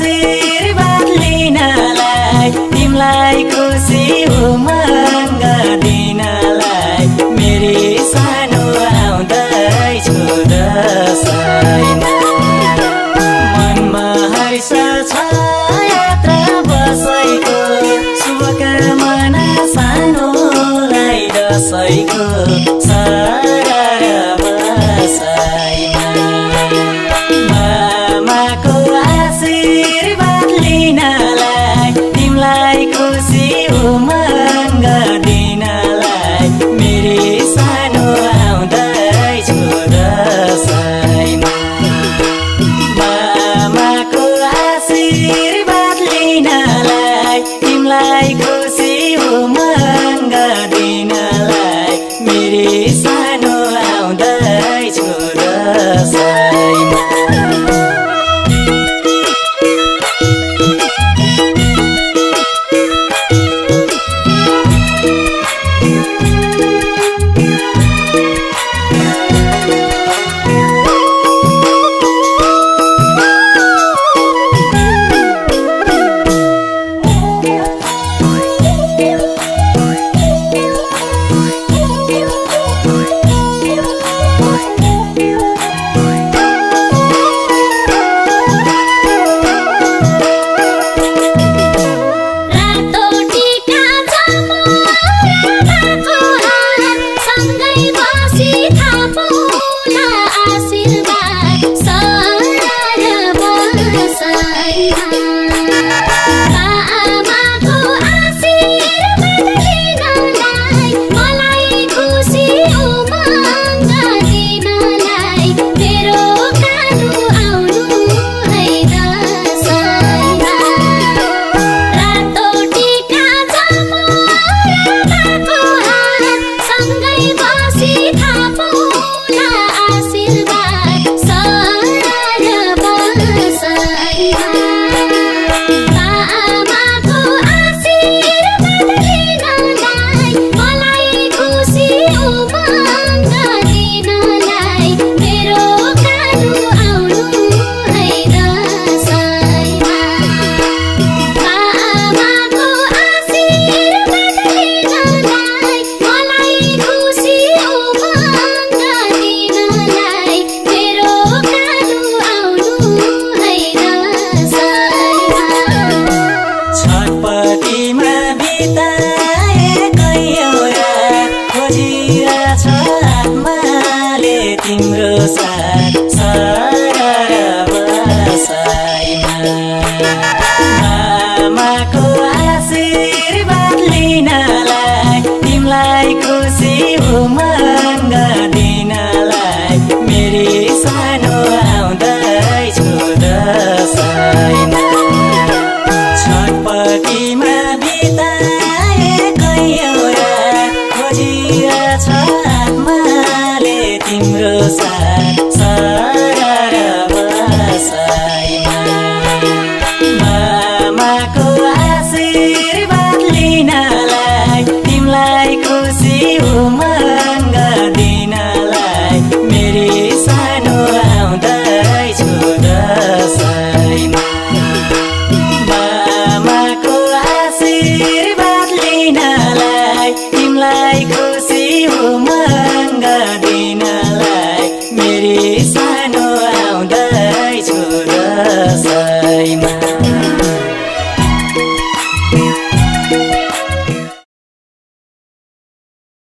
आशीर्वाद लिनलाई तिमलाई खुसी हो माग दिनलाई मेरी सानो आउँदैछु दसैँमा मनमा हर्ष छ यात्रा बसैको। शुभकामना सानोलाई दसैँको। सानो Música side, side.